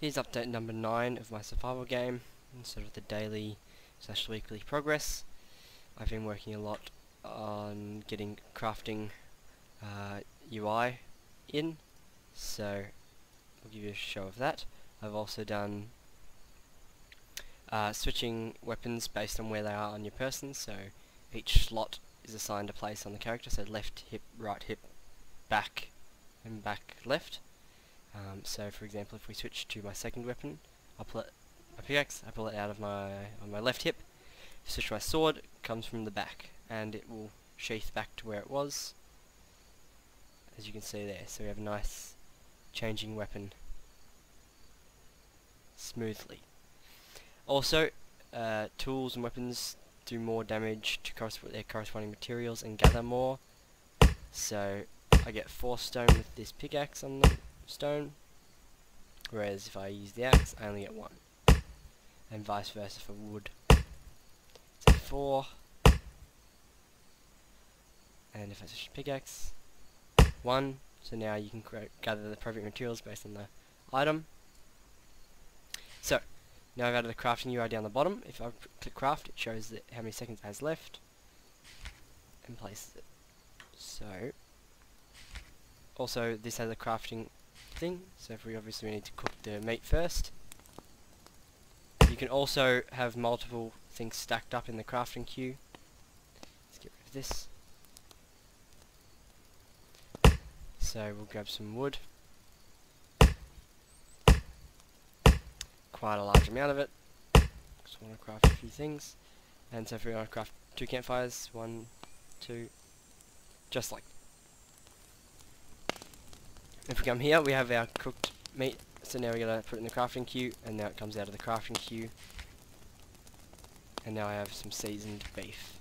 Here's update number 9 of my survival game, sort of the daily slash weekly progress. I've been working a lot on getting crafting uh, UI in, so I'll give you a show of that. I've also done uh, switching weapons based on where they are on your person, so each slot is assigned a place on the character, so left hip, right hip, back, and back left. Um, so for example if we switch to my second weapon, I'll pull it, my pickaxe, I pull it out of my on my left hip, switch my sword, comes from the back, and it will sheath back to where it was, as you can see there, so we have a nice changing weapon. Smoothly. Also, uh, tools and weapons do more damage to their corresponding materials and gather more, so I get 4 stone with this pickaxe on the stone, whereas if I use the axe, I only get one. And vice versa for wood. So four, and if I switch to pickaxe, one. So now you can gather the appropriate materials based on the item. So now I've added the crafting UI down the bottom. If I click craft, it shows that how many seconds it has left and places it. So also this has a crafting so if we obviously need to cook the meat first. You can also have multiple things stacked up in the crafting queue. Let's get rid of this. So we'll grab some wood. Quite a large amount of it. Just want to craft a few things. And so if we want to craft two campfires, one, two, just like if we come here, we have our cooked meat. So now we're going to put it in the crafting queue, and now it comes out of the crafting queue. And now I have some seasoned beef.